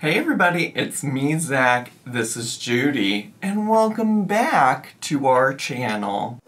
Hey everybody, it's me, Zach. This is Judy, and welcome back to our channel.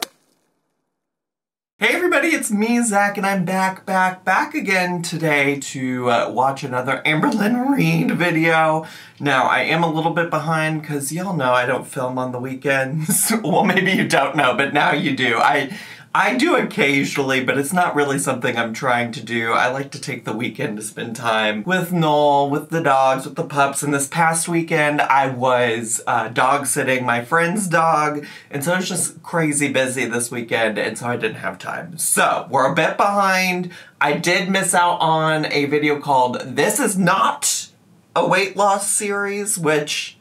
Hey everybody, it's me, Zach, and I'm back, back, back again today to uh, watch another Amberlynn Reid video. Now, I am a little bit behind because y'all know I don't film on the weekends. well, maybe you don't know, but now you do. I I do occasionally, but it's not really something I'm trying to do. I like to take the weekend to spend time with Noel, with the dogs, with the pups, and this past weekend I was uh, dog sitting my friend's dog, and so it was just crazy busy this weekend, and so I didn't have time. So, we're a bit behind. I did miss out on a video called This Is Not a Weight Loss Series, which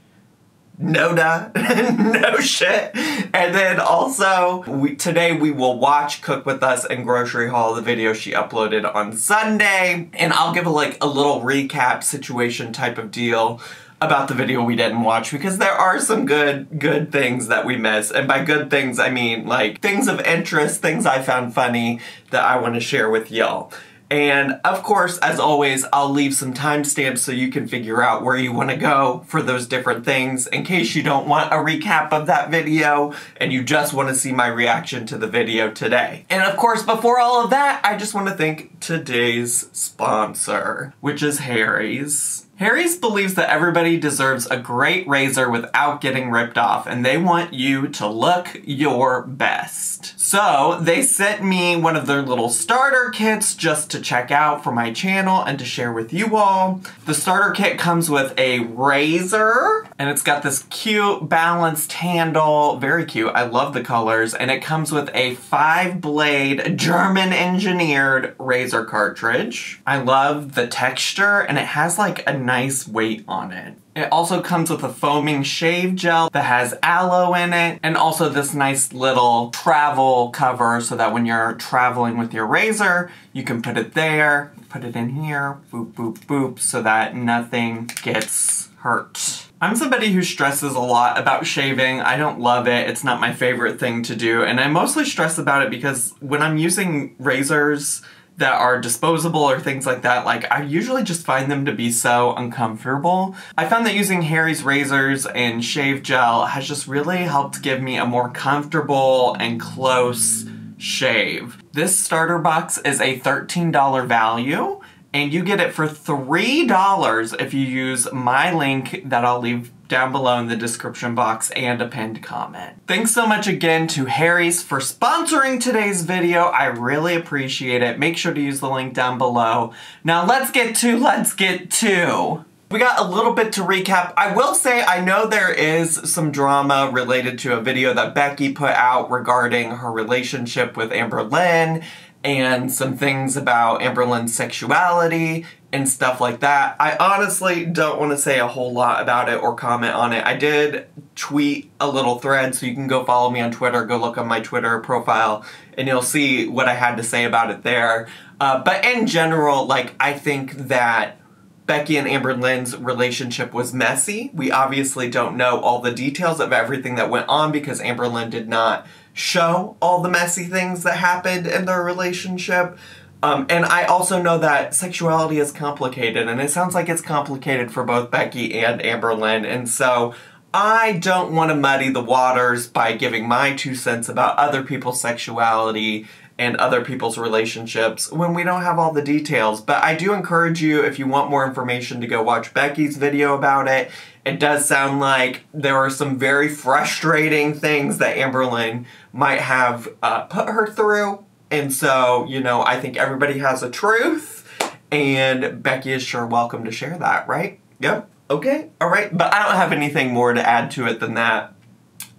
no duh, no shit. And then also, we, today we will watch Cook With Us and Grocery Haul, the video she uploaded on Sunday. And I'll give a, like a little recap situation type of deal about the video we didn't watch because there are some good good things that we miss and by good things I mean like things of interest things I found funny that I want to share with y'all and of course, as always, I'll leave some timestamps so you can figure out where you want to go for those different things in case you don't want a recap of that video and you just want to see my reaction to the video today. And of course, before all of that, I just want to thank today's sponsor, which is Harry's. Harry's believes that everybody deserves a great razor without getting ripped off, and they want you to look your best. So, they sent me one of their little starter kits just to check out for my channel and to share with you all. The starter kit comes with a razor, and it's got this cute balanced handle, very cute, I love the colors, and it comes with a five blade German engineered razor cartridge. I love the texture, and it has like a nice weight on it. It also comes with a foaming shave gel that has aloe in it and also this nice little travel cover so that when you're traveling with your razor, you can put it there, put it in here, boop, boop, boop, so that nothing gets hurt. I'm somebody who stresses a lot about shaving. I don't love it. It's not my favorite thing to do. And I mostly stress about it because when I'm using razors, that are disposable or things like that, like I usually just find them to be so uncomfortable. I found that using Harry's razors and shave gel has just really helped give me a more comfortable and close shave. This starter box is a $13 value and you get it for $3 if you use my link that I'll leave down below in the description box and a pinned comment. Thanks so much again to Harry's for sponsoring today's video. I really appreciate it. Make sure to use the link down below. Now let's get to, let's get to. We got a little bit to recap. I will say I know there is some drama related to a video that Becky put out regarding her relationship with Amberlynn and some things about Amberlynn's sexuality and stuff like that. I honestly don't want to say a whole lot about it or comment on it. I did tweet a little thread, so you can go follow me on Twitter, go look on my Twitter profile, and you'll see what I had to say about it there. Uh, but in general, like, I think that Becky and Amberlynn's relationship was messy. We obviously don't know all the details of everything that went on because Amberlynn did not show all the messy things that happened in their relationship. Um, and I also know that sexuality is complicated, and it sounds like it's complicated for both Becky and Amberlynn, and so I don't want to muddy the waters by giving my two cents about other people's sexuality and other people's relationships when we don't have all the details. But I do encourage you, if you want more information, to go watch Becky's video about it. It does sound like there are some very frustrating things that Amberlynn might have uh, put her through and so, you know, I think everybody has a truth, and Becky is sure welcome to share that, right? Yep. Okay. All right. But I don't have anything more to add to it than that.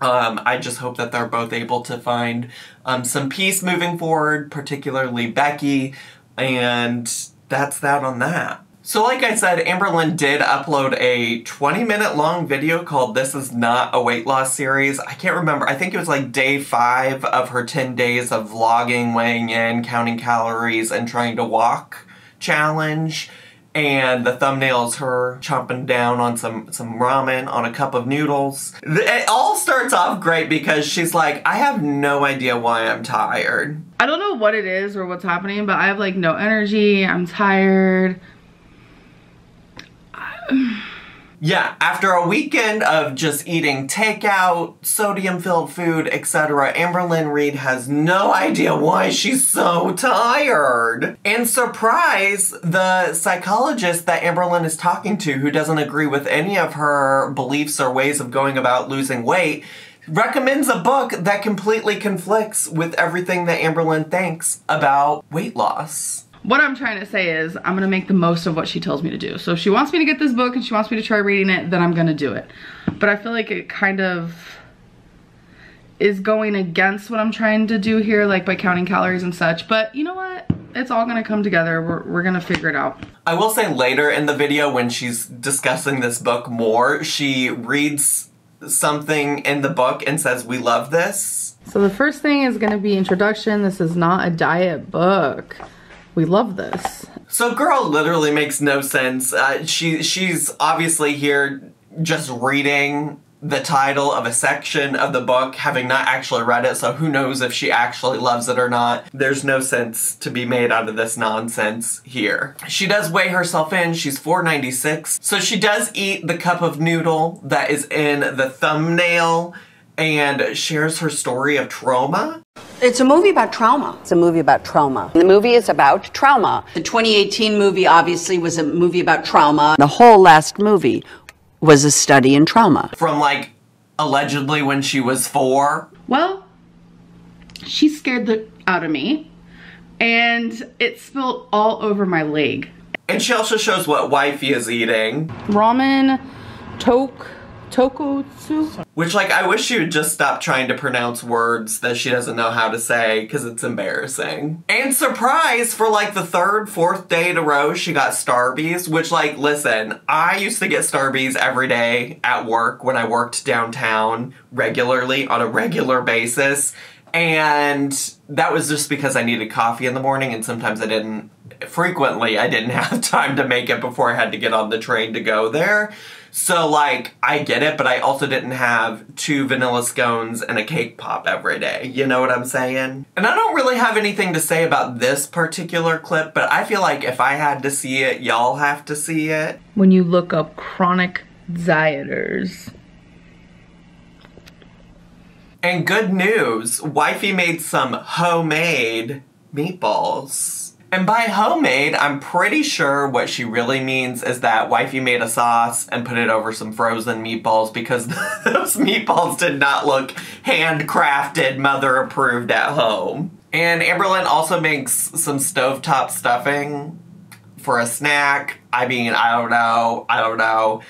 Um, I just hope that they're both able to find um, some peace moving forward, particularly Becky, and that's that on that. So like I said, Amberlynn did upload a 20 minute long video called This Is Not a Weight Loss Series. I can't remember, I think it was like day five of her 10 days of vlogging, weighing in, counting calories, and trying to walk challenge. And the thumbnail is her chomping down on some, some ramen on a cup of noodles. It all starts off great because she's like, I have no idea why I'm tired. I don't know what it is or what's happening, but I have like no energy, I'm tired. Yeah, after a weekend of just eating takeout, sodium filled food, etc., Amberlynn Reid has no idea why she's so tired. And surprise, the psychologist that Amberlynn is talking to, who doesn't agree with any of her beliefs or ways of going about losing weight, recommends a book that completely conflicts with everything that Amberlynn thinks about weight loss what I'm trying to say is I'm gonna make the most of what she tells me to do. So if she wants me to get this book and she wants me to try reading it, then I'm gonna do it. But I feel like it kind of is going against what I'm trying to do here, like by counting calories and such. But you know what? It's all gonna come together. We're, we're gonna figure it out. I will say later in the video when she's discussing this book more, she reads something in the book and says, we love this. So the first thing is gonna be introduction. This is not a diet book. We love this. So girl literally makes no sense. Uh, she she's obviously here just reading the title of a section of the book, having not actually read it, so who knows if she actually loves it or not. There's no sense to be made out of this nonsense here. She does weigh herself in, she's 496. So she does eat the cup of noodle that is in the thumbnail and shares her story of trauma. It's a movie about trauma. It's a movie about trauma. The movie is about trauma. The 2018 movie obviously was a movie about trauma. The whole last movie was a study in trauma. From like allegedly when she was four. Well, she scared the out of me and it spilled all over my leg. And she also shows what wifey is eating. Ramen, toke, Tokotsu. Which, like, I wish she would just stop trying to pronounce words that she doesn't know how to say because it's embarrassing. And surprise, for like the third, fourth day in a row, she got Starbies, which, like, listen, I used to get Starbies every day at work when I worked downtown regularly on a regular basis. And that was just because I needed coffee in the morning and sometimes I didn't, frequently, I didn't have time to make it before I had to get on the train to go there. So, like, I get it, but I also didn't have two vanilla scones and a cake pop every day. You know what I'm saying? And I don't really have anything to say about this particular clip, but I feel like if I had to see it, y'all have to see it. When you look up chronic dieters. And good news, Wifey made some homemade meatballs. And by homemade, I'm pretty sure what she really means is that wifey made a sauce and put it over some frozen meatballs because those meatballs did not look handcrafted, mother approved at home. And Amberlynn also makes some stovetop stuffing for a snack. I mean, I don't know, I don't know.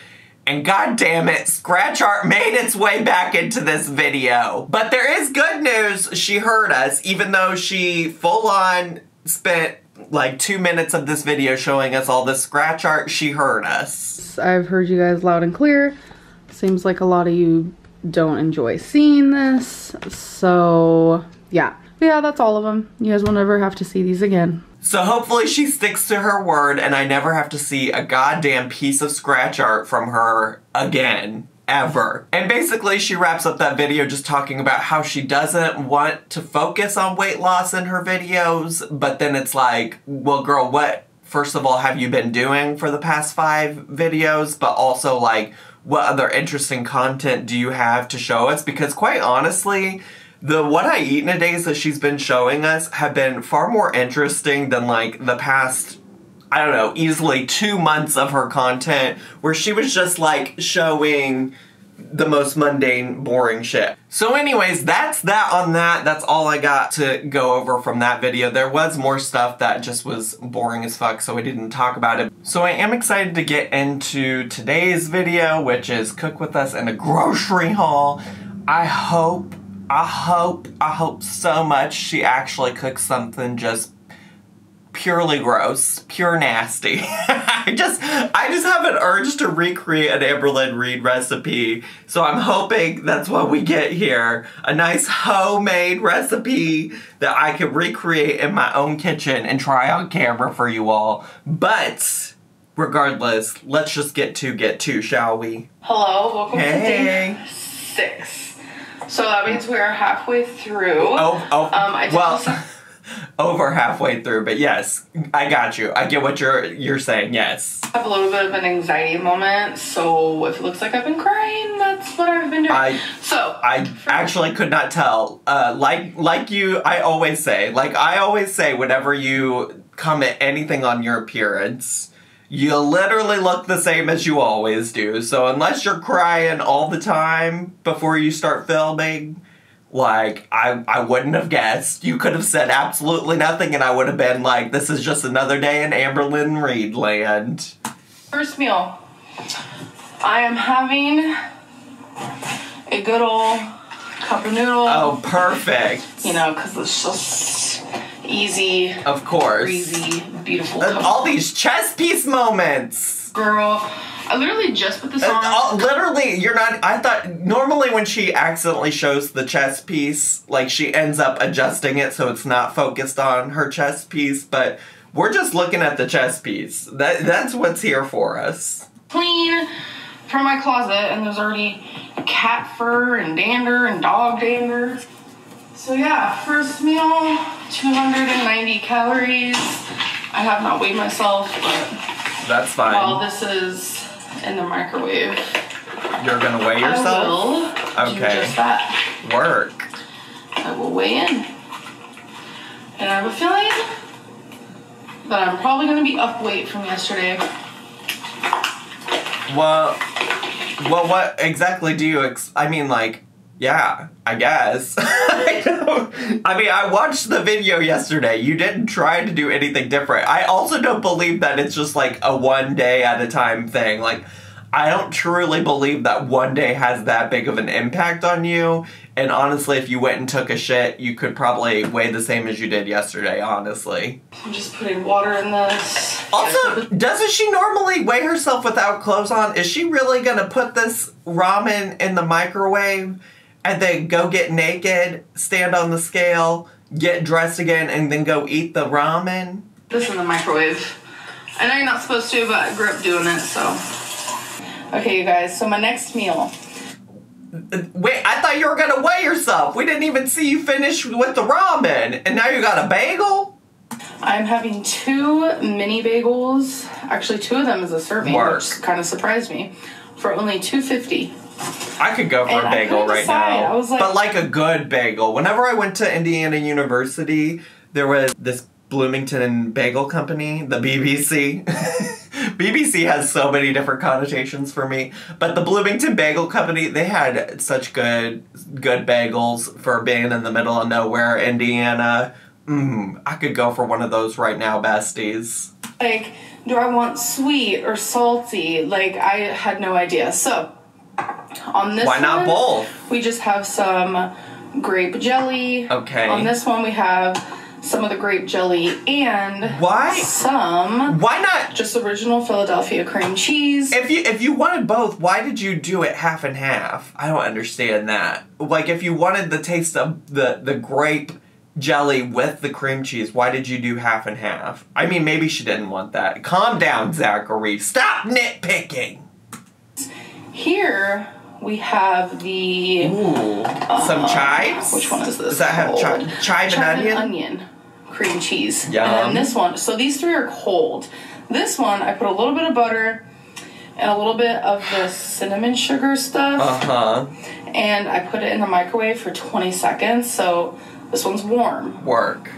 And god damn it, Scratch Art made its way back into this video. But there is good news, she heard us, even though she full on spent like two minutes of this video showing us all the scratch art, she heard us. I've heard you guys loud and clear. Seems like a lot of you don't enjoy seeing this. So yeah, yeah, that's all of them. You guys will never have to see these again. So hopefully she sticks to her word and I never have to see a goddamn piece of scratch art from her again ever. And basically she wraps up that video just talking about how she doesn't want to focus on weight loss in her videos, but then it's like, well girl, what first of all have you been doing for the past five videos, but also like what other interesting content do you have to show us? Because quite honestly, the what I eat in a days that she's been showing us have been far more interesting than like the past I don't know, easily two months of her content where she was just like showing the most mundane, boring shit. So anyways, that's that on that. That's all I got to go over from that video. There was more stuff that just was boring as fuck, so we didn't talk about it. So I am excited to get into today's video, which is cook with us in a grocery haul. I hope, I hope, I hope so much she actually cooks something just purely gross, pure nasty. I just I just have an urge to recreate an Amberlynn Reid recipe. So I'm hoping that's what we get here. A nice homemade recipe that I can recreate in my own kitchen and try on camera for you all. But regardless, let's just get to get to, shall we? Hello, welcome hey. to day six. So that means we are halfway through. Oh, oh. Um, I well. over halfway through, but yes, I got you. I get what you're you're saying. Yes. I have a little bit of an anxiety moment, so if it looks like I've been crying, that's what I've been doing. I- so I actually could not tell. Uh, like like you, I always say, like I always say, whenever you comment anything on your appearance, you literally look the same as you always do. So unless you're crying all the time before you start filming, like I I wouldn't have guessed. You could have said absolutely nothing, and I would have been like, "This is just another day in Amberlynn Reid land." First meal. I am having a good old cup of noodle. Oh, perfect. You know, because it's just easy, Of course. breezy, beautiful. Uh, and all these chess piece moments. Girl, I literally just put this Uh, on. all- literally, you're not. I thought normally when she accidentally shows the chess piece, like she ends up adjusting it so it's not focused on her chess piece. But we're just looking at the chess piece. That that's what's here for us. clean from my closet, and there's already cat fur and dander and dog dander. So yeah, first meal, 290 calories. I have not weighed myself, but That's fine. while this is in the microwave, you're gonna weigh yourself? I will Okay. just that. Work. I will weigh in. And I have a feeling that I'm probably gonna be up weight from yesterday. Well, well, what exactly do you? Ex- I mean, like, yeah, I guess. I, mean, I watched the video yesterday. You didn't try to do anything different. I also don't believe that it's just like a one day at a time thing. Like, I don't truly believe that one day has that big of an impact on you. And honestly, if you went and took a shit, you could probably weigh the same as you did yesterday, honestly. I'm just putting water in this. Also, doesn't she normally weigh herself without clothes on? Is she really gonna put this ramen in the microwave and then go get naked, stand on the scale, get dressed again, and then go eat the ramen? this in the microwave. I know you're not supposed to, but I grew up doing it, so. Okay, you guys, so my next meal. Wait, I thought you were gonna weigh yourself. We didn't even see you finish with the ramen, and now you got a bagel. I'm having two mini bagels. Actually, two of them is a serving, Work. which kind of surprised me. For only two fifty. I could go for And a bagel right decide. now. Like- but like a good bagel. Whenever I went to Indiana University, there was this Bloomington Bagel Company, the BBC. BBC has so many different connotations for me, but the Bloomington Bagel Company, they had such good good bagels for being in the middle of nowhere, Indiana. Mm, I could go for one of those right now, besties. Like, do I want sweet or salty? Like, I had no idea. So, on this Why not one, both? We just have some grape jelly. Okay. On this one, we have some of the grape jelly and Why? some Why not just original Philadelphia cream cheese. If you if you wanted both, why did you do it half and half? I don't understand that. Like if you wanted the taste of the the grape jelly with the cream cheese, why did you do half and half? I mean, maybe she didn't want that. Calm down, Zachary. Stop nitpicking. Here we have the Ooh, some chives. which one is this? Does that have chi- Cold. chive, and onion? onion cream cheese. Yum. And then this one. So these three are cold. This one I put a little bit of butter and a little bit of the cinnamon sugar stuff, Uh huh. and I put it in the microwave for 20 seconds. So this one's warm. Work.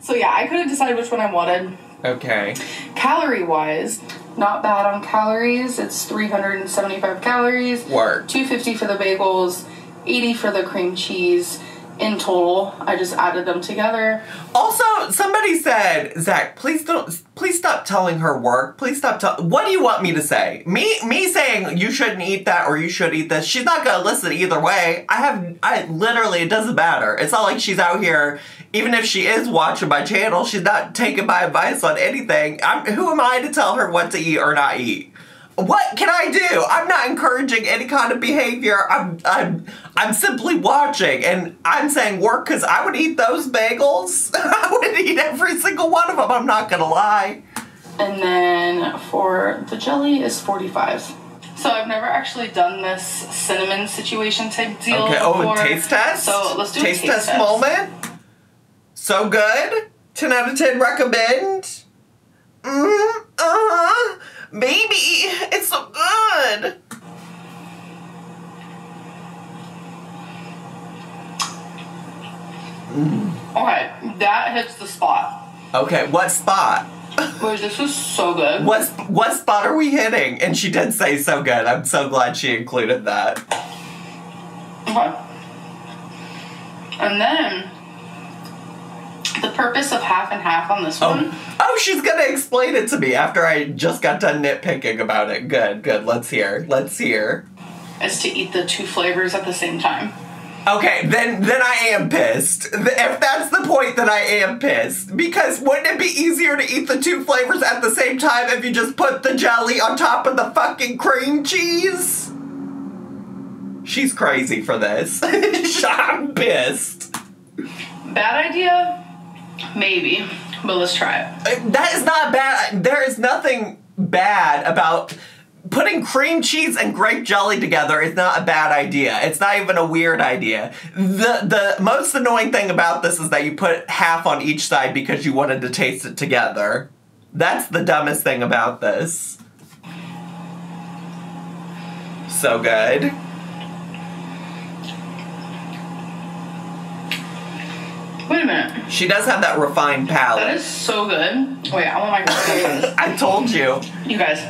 So yeah, I couldn't decide which one I wanted. Okay. Calorie wise, not bad on calories. It's 375 calories. Work. 250 for the bagels, 80 for the cream cheese. In total, I just added them together. Also, somebody said, Zach, please don't, please stop telling her work. Please stop telling. What do you want me to say? Me, me saying you shouldn't eat that or you should eat this. She's not gonna listen either way. I have, I literally, it doesn't matter. It's not like she's out here. Even if she is watching my channel, she's not taking my advice on anything. I'm, who am I to tell her what to eat or not eat? What can I do? I'm not encouraging any kind of behavior. I'm I'm I'm simply watching and I'm saying work because I would eat those bagels. I would eat every single one of them. I'm not gonna lie. And then for the jelly is 45. So I've never actually done this cinnamon situation type deal Okay. Oh, before. taste test. So let's do taste a taste test test moment. So good? 10 out of 10 recommend? Mm, uh-huh. Baby, it's so good. Mm. Okay, that hits the spot. Okay, what spot? Wait, this is so good. What, what spot are we hitting? And she did say so good. I'm so glad she included that. Okay. And then the purpose of half and half on this oh. one Oh, she's gonna explain it to me after I just got done nitpicking about it. Good, good. Let's hear. Let's hear. is to eat the two flavors at the same time. Okay, then then I am pissed. If that's the point, then I am pissed. Because wouldn't it be easier to eat the two flavors at the same time if you just put the jelly on top of the fucking cream cheese? She's crazy for this. I'm pissed. Bad idea? Maybe. But let's try it. Uh, That is not bad. There is nothing bad about putting cream cheese and grape jelly together is not a bad idea. It's not even a weird idea. The the most annoying thing about this is that you put half on each side because you wanted to taste it together. That's the dumbest thing about this. So good. She does have that refined That palate. is so good. Wait, I want my I told you. You guys.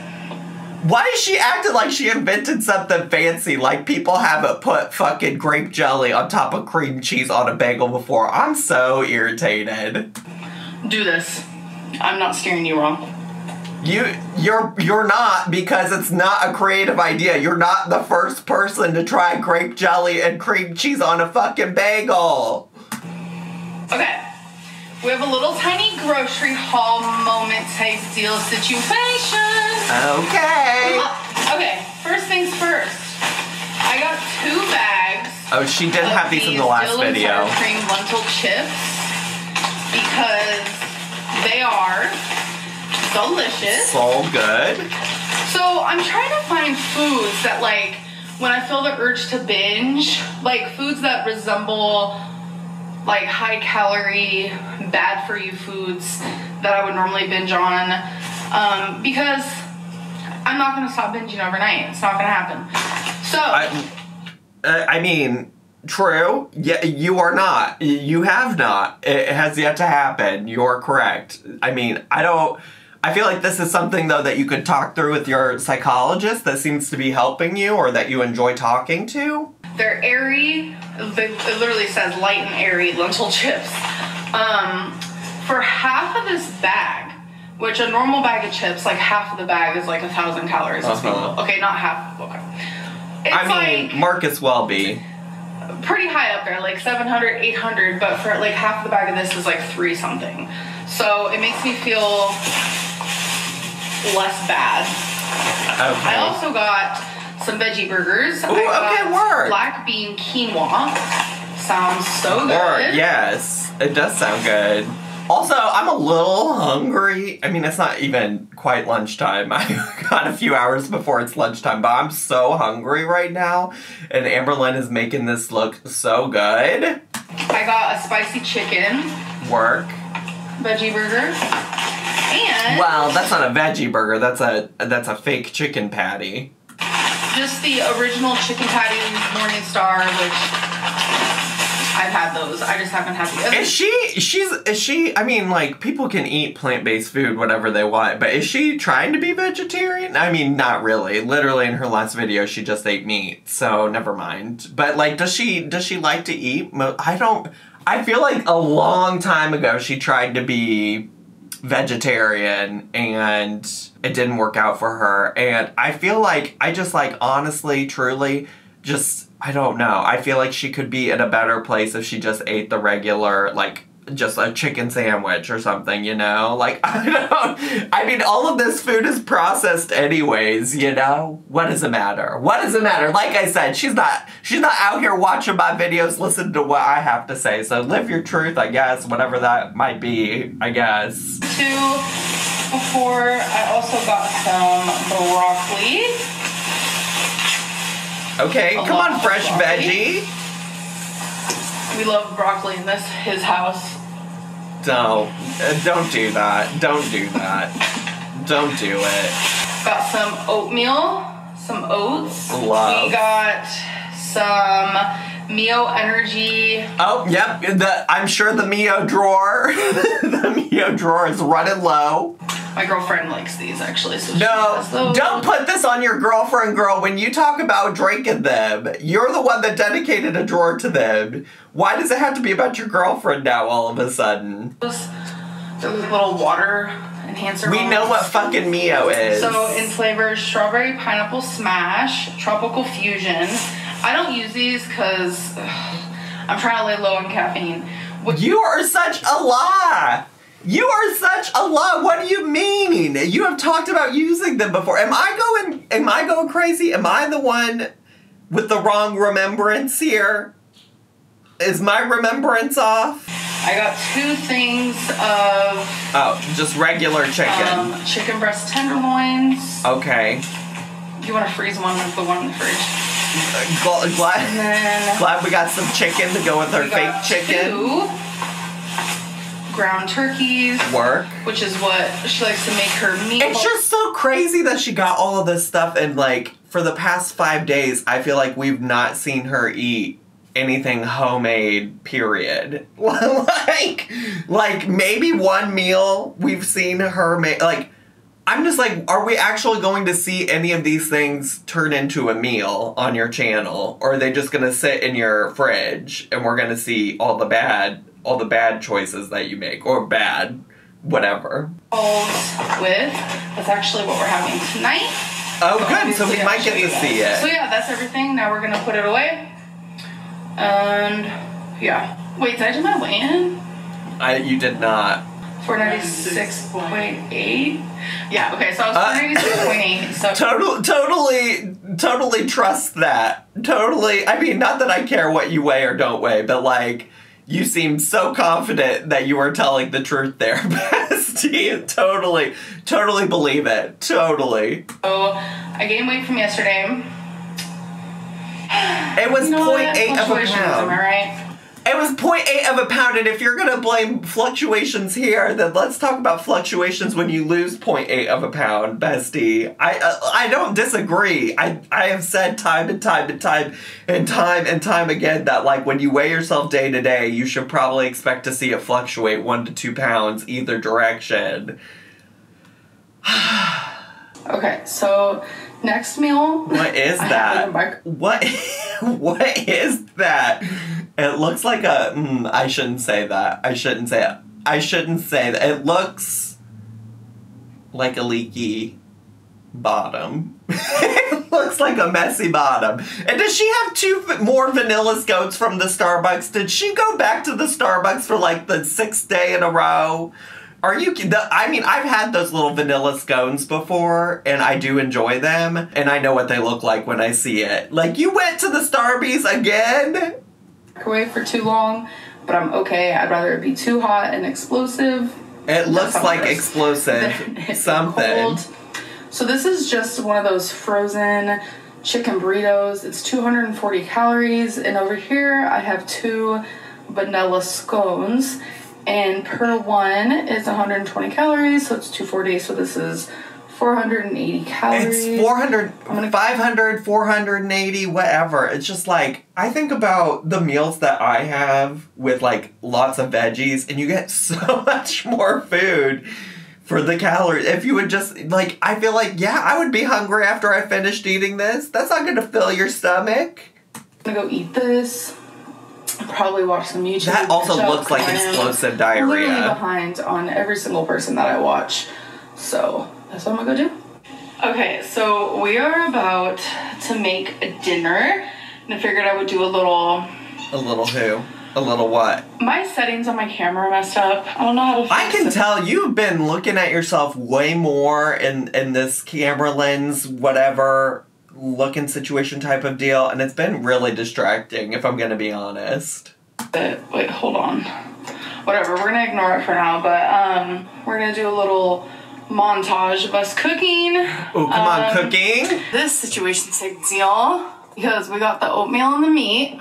Why is she acting like she invented something fancy? Like people haven't put fucking grape jelly on top of cream cheese on a bagel before. I'm so irritated. Do this. I'm not steering you wrong. You you're you're not because it's not a creative idea. You're not the first person to try grape jelly and cream cheese on a fucking bagel. Okay. We have a little tiny grocery haul moment type deal situation. Okay. Uh, okay, first things first. I got two bags. Oh, she did have these in the last Dillon video. Sour cream lentil chips because they are delicious. So good. So I'm trying to find foods that like when I feel the urge to binge, like foods that resemble like high calorie, bad for you foods that I would normally binge on. Um, because I'm not gonna stop binging overnight. It's not gonna happen. So I, uh, I mean, true. Yeah, you are not. You have not. It has yet to happen. You're correct. I mean, I don't. I feel like this is something though that you could talk through with your psychologist that seems to be helping you or that you enjoy talking to. They're airy. It literally says light and airy lentil chips. Um, for half of this bag, which a normal bag of chips, like half of the bag is like a thousand calories. Uh-huh. Okay, not half. Okay. It's I mean, like Marcus Welby. pretty high up there, like 700, 800, but for like half the bag of this is like three something. So it makes me feel less bad. Okay. I also got some veggie burgers. Ooh, okay, work. Black bean quinoa. Sounds so good. Or yes, it does sound good. Also, I'm a little hungry. I mean, it's not even quite lunchtime. I got a few hours before it's lunchtime, but I'm so hungry right now. And Amberlynn is making this look so good. I got a spicy chicken Work. veggie burger. Well, that's not a veggie burger. That's a that's a fake chicken patty. just the original chicken patty Morningstar, which I've had those. I just haven't had the other. Is she? She's. Is she? I mean, like people can eat plant based food, whatever they want. But is she trying to be vegetarian? I mean, not really. Literally, in her last video, she just ate meat. So never mind. But like, does she? Does she like to eat? I don't. I feel like a long time ago she tried to be vegetarian and it didn't work out for her. And I feel like I just like honestly, truly, just I don't know. I feel like she could be in a better place if she just ate the regular like just a chicken sandwich or something, you know? Like I don't I mean all of this food is processed anyways, you know? What does it matter? What does it matter? Like I said, she's not she's not out here watching my videos, listening to what I have to say. So live your truth, I guess, whatever that might be, I guess. two before I also got some broccoli. Okay, A come on, fresh broccoli. veggie. We love broccoli in this his house. Don't. Uh, don't do that. Don't do that. Don't do it. Got some oatmeal, some oats. Love. We got some Mio Energy. Oh, yep. The I'm sure the Mio drawer, the Mio drawer is running low. My girlfriend likes these actually, so No, don't put this on your girlfriend, girl. When you talk about drinking them, you're the one that dedicated a drawer to them. Why does it have to be about your girlfriend now all of a sudden? those. Those little water enhancer. We know what fucking Mio is. So in flavors, strawberry pineapple smash, tropical fusion. I don't use these because I'm trying to lay low on caffeine. You are such a lie. You are such a lie. What do you mean? You have talked about using them before. Am I going am I going crazy? Am I the one with the wrong remembrance here? Is my remembrance off? I got two things of Oh, just regular chicken. um, chicken breast tenderloins. okay. You want to freeze one and put one in the fridge. Glad, then glad we got some chicken to go with our fake chicken. two ground turkeys, Work. which is what she likes to make her meat. It's just so crazy that she got all of this stuff and like for the past five days I feel like we've not seen her eat anything homemade period like like maybe one meal we've seen her make like i'm just like are we actually going to see any of these things turn into a meal on your channel or are they just going to sit in your fridge and we're going to see all the bad all the bad choices that you make or bad whatever with. That's actually what we're having tonight. Oh, good. So we might get to see it. So yeah, that's everything. Now we're gonna put it away. And yeah. Wait, did I do my weigh-in? I, you did not. 496.8. Yeah, okay, so I was Uh, 496.8. So Total, totally, totally trust that. Totally. I mean, not that I care what you weigh or don't weigh, but like, you seem so confident that you are telling the truth there, Bestie. totally, totally believe it. Totally. So I gained weight from yesterday. It was know 0.8 of a Fluctuations, Am I right? It was 0.8 of a pound, and if you're gonna blame fluctuations here, then let's talk about fluctuations when you lose 0.8 of a pound, bestie. I uh, I don't disagree. I I have said time and time and time and time and time again that like when you weigh yourself day to day, you should probably expect to see it fluctuate one to two pounds either direction. Okay, so next meal. What is that? it in my- What what is that? It looks like a. Mm, I shouldn't say that. I shouldn't say it. I shouldn't say that. It looks like a leaky bottom. it looks like a messy bottom. And does she have two more vanilla scones from the Starbucks? Did she go back to the Starbucks for like the sixth day in a row? Are you? The, I mean, I've had those little vanilla scones before, and I do enjoy them, and I know what they look like when I see it. Like you went to the Starbies again? Away for too long, but I'm okay. I'd rather it be too hot and explosive. It looks like worse. explosive something. cold. So this is just one of those frozen chicken burritos. It's 240 calories, and over here I have two vanilla scones, and per one is 120 calories, so it's 240. So this is 480 calories. It's 400, gonna- 500, 480, whatever. It's just like, I think about the meals that I have with like lots of veggies, and you get so much more food for the calories. If you would just, like, I feel like, yeah, I would be hungry after I finished eating this. That's not gonna fill your stomach. I'm gonna go eat this. Probably watch some YouTube. That also looks like I am explosive Literally diarrhea. behind on every single person that I watch. So that's what I'm gonna go do. Okay, so we are about to make a dinner. And I figured I would do a little. A little who? A little what? My settings on my camera messed up. I don't know how to. I can it. tell you've been looking at yourself way more in in this camera lens, whatever looking situation type of deal, and it's been really distracting. If I'm gonna be honest. But wait, hold on. Whatever, we're gonna ignore it for now. But um, we're gonna do a little montage of us cooking. Oh, come on, Um, cooking. This situation's a deal because we got the oatmeal and the meat.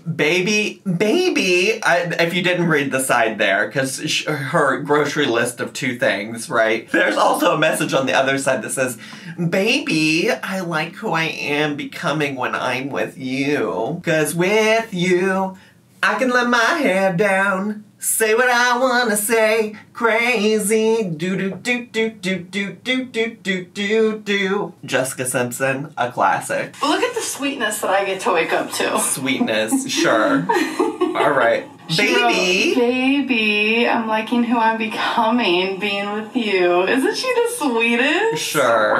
Baby, baby, I, if you didn't read the side there, because her grocery list of two things, right? There's also a message on the other side that says, Baby, I like who I am becoming when I'm with you. Because with you, I can let my hair down. Say what I wanna say, crazy. Do do do do do do do do do do do. Jessica Simpson, a classic. But look at the sweetness that I get to wake up to. Sweetness, sure. All right, She wrote, baby. baby, I'm liking who I'm becoming being with you. Isn't she the sweetest? Sure.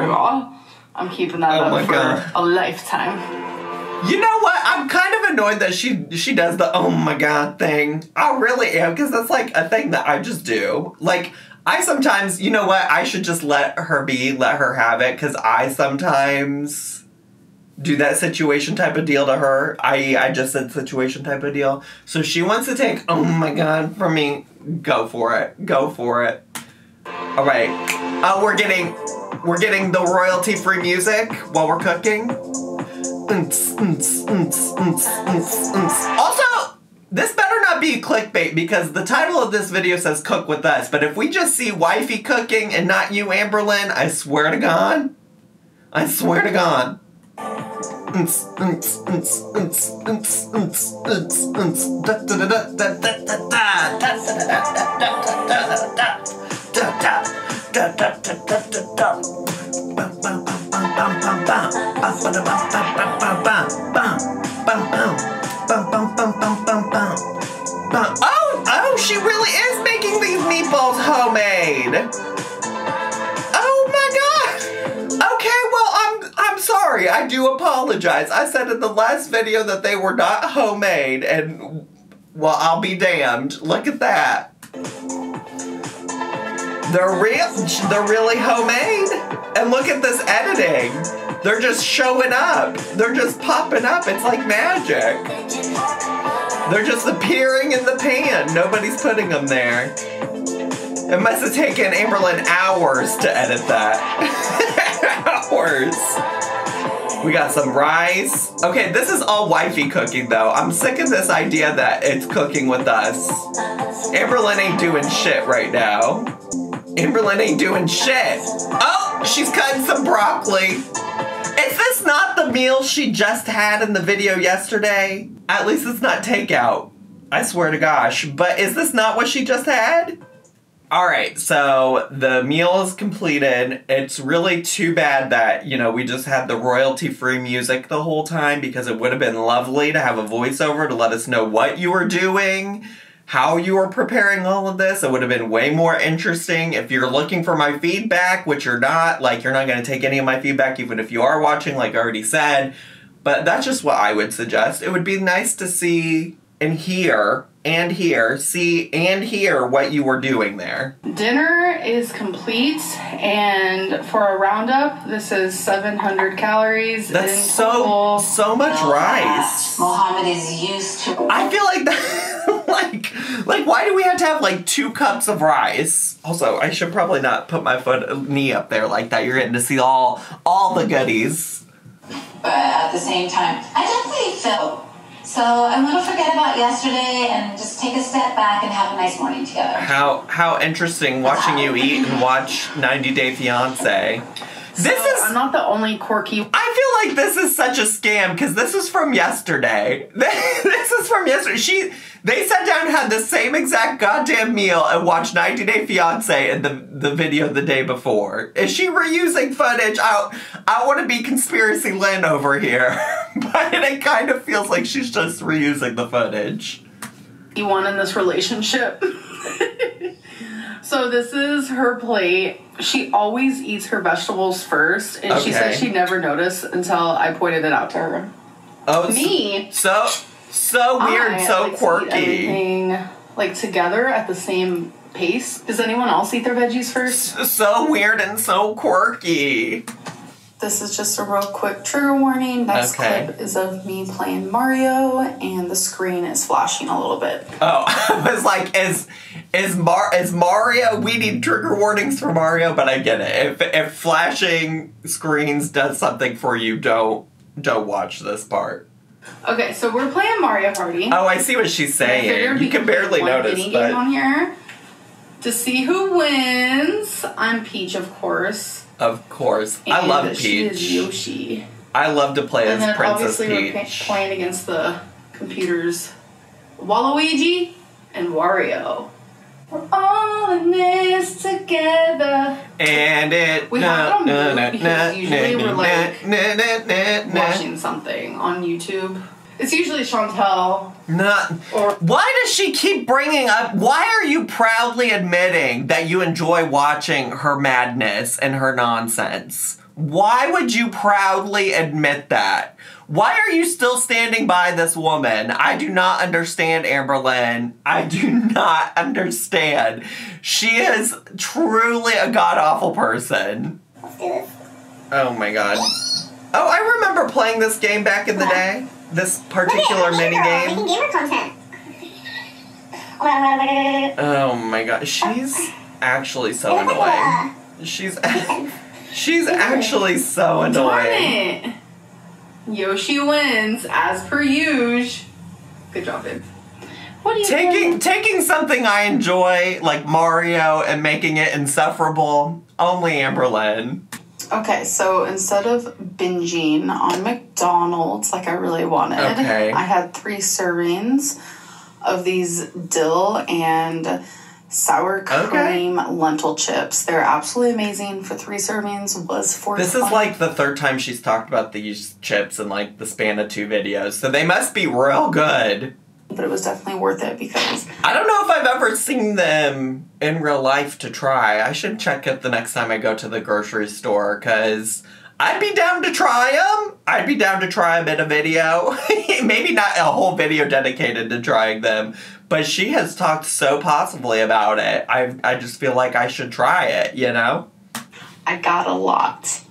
I'm keeping that Oh up for God. a lifetime. You know what? I'm kind of annoyed that she she does the oh my god thing. I really am because that's like a thing that I just do. Like I sometimes, you know what? I should just let her be, let her have it because I sometimes do that situation type of deal to her. I I just said situation type of deal. So she wants to take oh my god from me. Go for it. Go for it. All right. Oh, we're getting we're getting the royalty free music while we're cooking. Also, this better not be clickbait because the title of this video says cook with us, but if we just see wifey cooking and not you, Amberlynn, I swear to God, I swear to God. Oh, oh, she really is making these meatballs homemade. Oh my god. Okay, well, I'm I'm sorry. I do apologize. I said in the last video that they were not homemade and well, I'll be damned. Look at that. They're real they're really homemade. And look at this editing. They're just showing up. They're just popping up. It's like magic. They're just appearing in the pan. Nobody's putting them there. It must have taken Amberlynn hours to edit that. hours. We got some rice. Okay, this is all wifey cooking though. I'm sick of this idea that it's cooking with us. Amberlynn ain't doing shit right now. Amberlynn ain't doing shit. Oh, she's cutting some broccoli. Is this not the meal she just had in the video yesterday? At least it's not takeout. I swear to gosh. But is this not what she just had? Alright, so the meal is completed. It's really too bad that, you know, we just had the royalty free music the whole time because it would have been lovely to have a voiceover to let us know what you were doing, how you were preparing all of this. It would have been way more interesting. If you're looking for my feedback, which you're not, like, you're not going to take any of my feedback, even if you are watching, like I already said. But that's just what I would suggest. It would be nice to see and hear and hear, see and hear what you were doing there. Dinner is complete, and for a roundup, this is 700 calories. That's in so total. so much rice. Mohammed is used to I feel like that, like, like why do we have to have like two cups of rice? Also, I should probably not put my foot uh, knee up there like that. You're getting to see all all the goodies. but at the same time, I definitely feel. So I'm gonna forget about yesterday and just take a step back and have a nice morning together. How how interesting watching you eat and watch 90 Day Fiance. This So, is I'm not the only quirky. I feel like this is such a scam because this is from yesterday. this is from yesterday. She they sat down and had the same exact goddamn meal and watched 90 Day Fiance in the, the video the day before. Is she reusing footage? I I want to be conspiracy Lynn over here, but it kind of feels like she's just reusing the footage. You want in this relationship. so this is her plate. She always eats her vegetables first, and she said she never noticed until I pointed it out to her. Oh, Me, so so weird, I so like to eat quirky. everything like together at the same pace. Does anyone else eat their veggies first? So weird and so quirky. This is just a real quick trigger warning. Next Okay. clip is of me playing Mario, and the screen is flashing a little bit. Oh, I was like, is is Mar is Mario? We need trigger warnings for Mario, but I get it. If if flashing screens does something for you, don't don't watch this part. Okay, so we're playing Mario Party. Oh, I see what she's saying. You can barely notice, mini game on here to see who wins. I'm Peach, of course. Of course, I And love She is Peach. Yoshi. I love to play And as then Princess obviously we're pa- playing against the computers Waluigi and Wario. We're all in this together. And it. We na- have it on na- mute na- because na- usually na- we're, like, na- na- na- na- Watching something on YouTube. It's usually Chantel Not. or Why does she keep bringing up? Why are you proudly admitting that you enjoy watching her madness and her nonsense? Why would you proudly admit that? Why are you still standing by this woman? I do not understand, Amberlynn. I do not understand. She is truly a god awful person. Oh my god. Oh, I remember playing this game back in the day. This particular mini game. gamer content. Oh my god, she's actually so annoying. She's she's actually so darn annoying. Yoshi wins as per usual. Good job, babe. What do you Taking taking something I enjoy like Mario and making it insufferable. Only Amberlynn. Okay, so instead of binging on McDonald's like I really wanted, Okay. I had three servings of these dill and sour Okay. cream lentil chips. They're absolutely amazing. For three servings was four. This is like the third time she's talked about these chips in like the span of two videos, so they must be real good. But it was definitely worth it because I don't know if I've ever seen them in real life to try. I should check it the next time I go to the grocery store because I'd be down to try them. I'd be down to try them in a video. Maybe not a whole video dedicated to trying them, but she has talked so positively about it. I I just feel like I should try it. You know. I got a lot.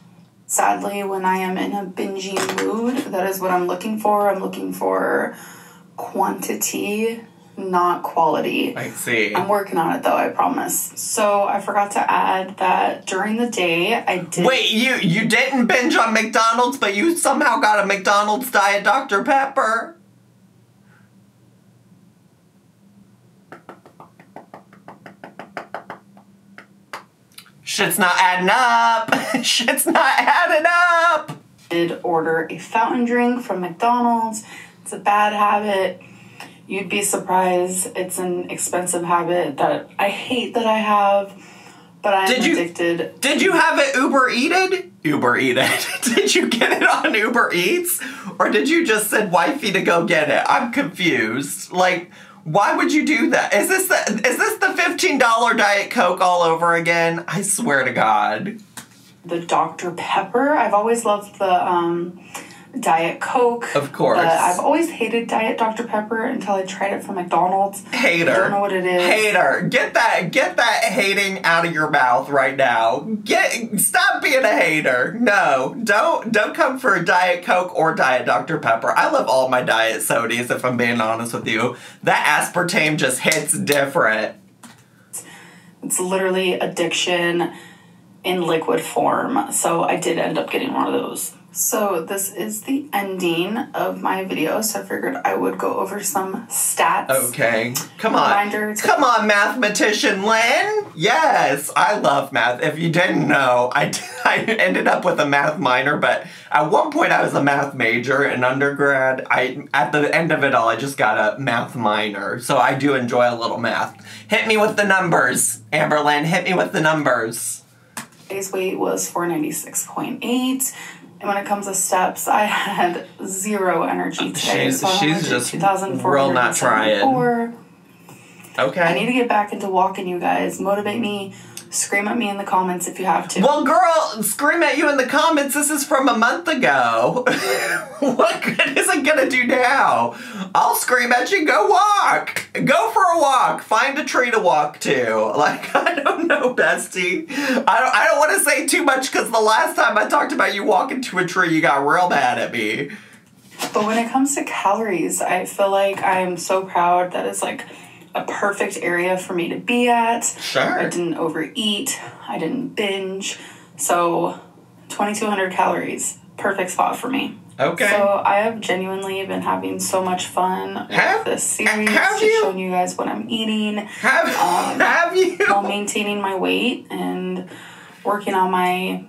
Sadly, when I am in a binging mood, that is what I'm looking for. I'm looking for quantity, not quality. I see. I'm working on it though, I promise. So I forgot to add that during the day I did Wait, you you didn't binge on McDonald's, but you somehow got a McDonald's Diet Dr Pepper. Shit's not adding up. Shit's not adding up. did order a fountain drink from McDonald's. It's a bad habit. You'd be surprised. It's an expensive habit that I hate that I have, but I'm Did you- addicted. Did you have it Uber Eated? Uber Eated. did you get it on Uber Eats? Or did you just send wifey to go get it? I'm confused. Like, why would you do that? Is this the is this the $15 Diet Coke all over again? I swear to God. the Dr. Pepper. I've always loved the um, Diet Coke. Of course. But I've always hated Diet Dr. Pepper until I tried it from McDonald's. Hater. I don't know what it is. Hater. Get that get that hating out of your mouth right now. Get stop being a hater. No. Don't don't come for a Diet Coke or Diet Dr. Pepper. I love all my diet sodies if I'm being honest with you. That aspartame just hits different. It's literally addiction in liquid form. So I did end up getting one of those. So this is the ending of my video. So I figured I would go over some stats. Okay. Come on. Come on, mathematician Lynn. Yes, I love math. If you didn't know, I, I ended up with a math minor, but at one point I was a math major in undergrad. I at the end of it all, I just got a math minor. So I do enjoy a little math. Hit me with the numbers, Amberlynn. Hit me with the numbers. Today's weight was 496.8. And when it comes to steps, I had zero energy today. She's- so she's just real not trying. 2,474. Okay. I need to get back into walking, you guys. Motivate me. Scream at me in the comments if you have to. Well, girl, scream at you in the comments. This is from a month ago. what good is it gonna do now? I'll scream at you. Go walk. Go for a walk. Find a tree to walk to. Like I don't know, bestie. I don't. I don't want to say too much because the last time I talked about you walking to a tree, you got real mad at me. But when it comes to calories, I feel like I'm so proud that it's like a perfect area for me to be at. Sure. I didn't overeat, I didn't binge. So 2200 calories. perfect spot for me. Okay. So I have genuinely been having so much fun Have- with this series, have just you? showing you guys what I'm eating have, um, have you? while maintaining my weight and working on my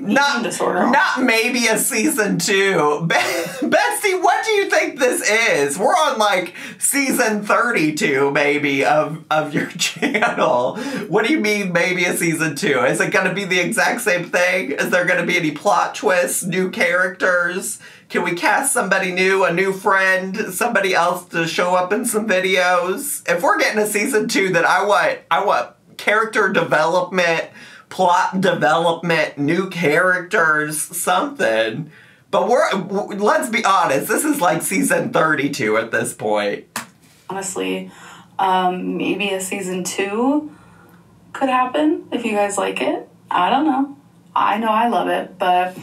not, disorder. Not maybe a season two. Be- Betsy, what do you think this is? We're on like season 32 maybe of, of your channel. What do you mean maybe a season two? Is it gonna be the exact same thing? Is there gonna be any plot twists, new characters? Can we cast somebody new, a new friend, somebody else to show up in some videos? If we're getting a season two, then I want I want character development, plot development, new characters, something. But we're let's be honest, this is like season 32 at this point. honestly, um, maybe a season two could happen if you guys like it. I don't know. I know I love it, but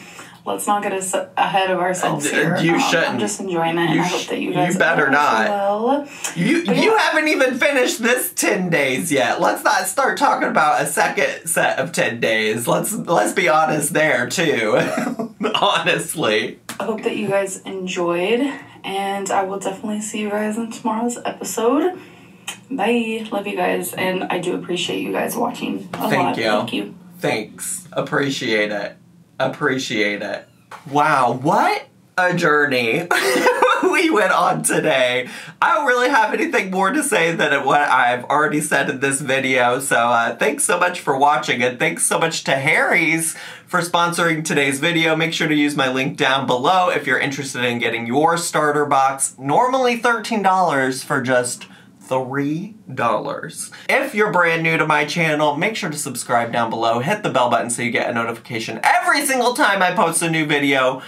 let's not get us ahead of ourselves Uh, here. you Um, shouldn't. I'm just enjoying it, You and I hope that you you guys better are not. Well, You But you yeah. haven't even finished this 10 days yet. Let's not start talking about a second set of 10 days. Let's let's be honest there too. Honestly. I hope that you guys enjoyed, and I will definitely see you guys in tomorrow's episode. Bye. Love you guys, and I do appreciate you guys watching a Thank lot. you. Thank you. Thanks. Appreciate it. Appreciate it. Wow, what a journey we went on today. I don't really have anything more to say than what I've already said in this video. So uh, thanks so much for watching and thanks so much to Harry's for sponsoring today's video. Make sure to use my link down below if you're interested in getting your starter box. Normally $13 for just $3. If you're brand new to my channel, make sure to subscribe down below. Hit the bell button so you get a notification every single time I post a new video.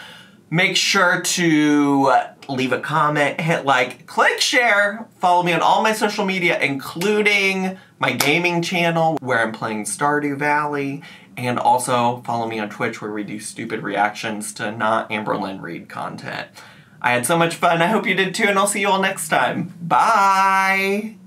Make sure to leave a comment, hit like, click share, follow me on all my social media, including my gaming channel where I'm playing Stardew Valley, and also follow me on Twitch where we do stupid reactions to not Amberlynn Reid content. I had so much fun. I hope you did too, and I'll see you all next time. Bye!